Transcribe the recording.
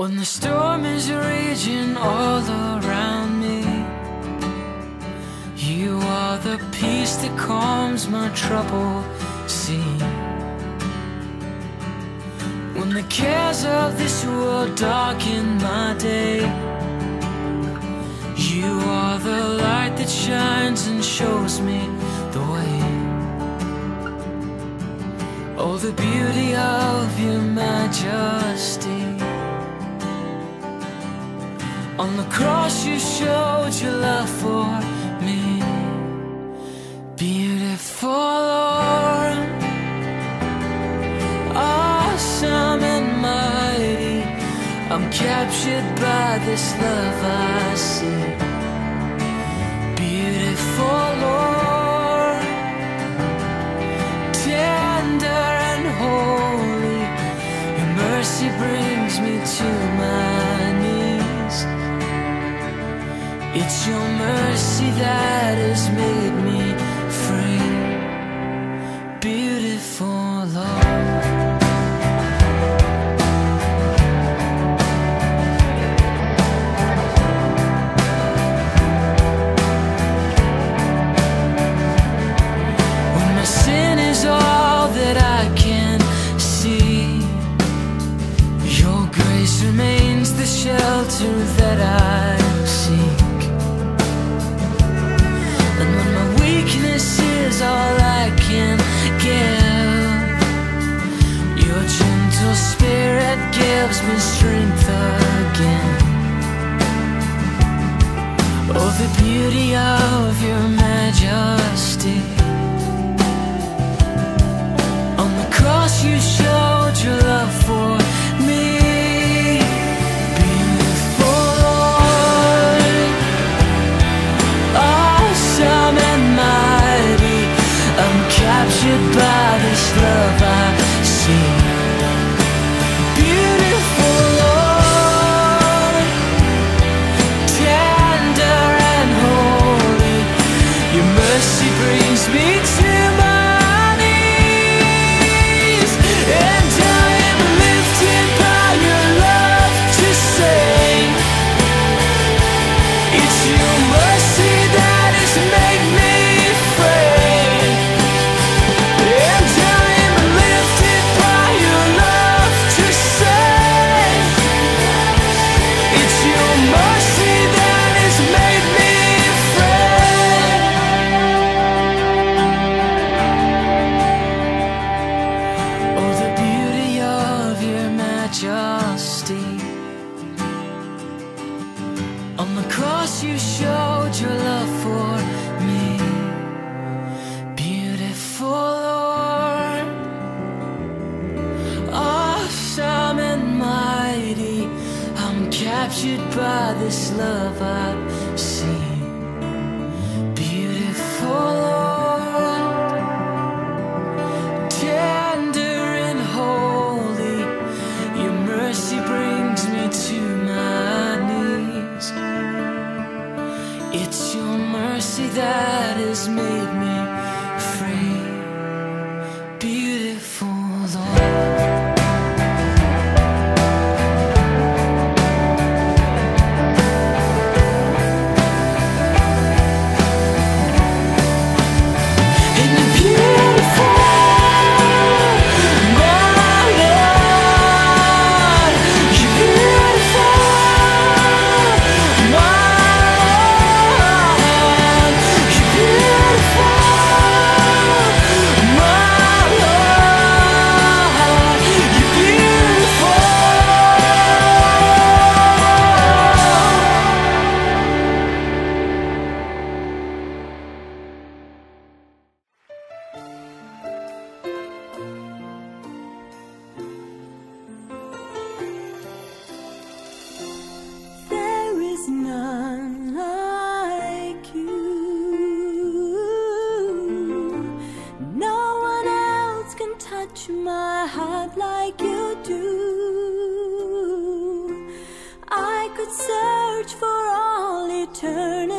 When the storm is raging all around me, you are the peace that calms my troubled sea. When the cares of this world darken my day, you are the light that shines and shows me the way. Oh, the beauty of your majesty. On the cross you showed your love for me. Beautiful Lord Awesome and mighty. I'm captured by this love I see it's your mercy that has made me free, beautiful love. When my sin is all that I can see, your grace remains the shelter that I gives me strength again. Oh, the beauty of your majesty. On the cross, you showed you showed your love for me. Beautiful Lord Awesome and mighty I'm captured by this love I see Beautiful Lord Tender and holy Your mercy brings mercy that made me heart like you do. I could search for all eternity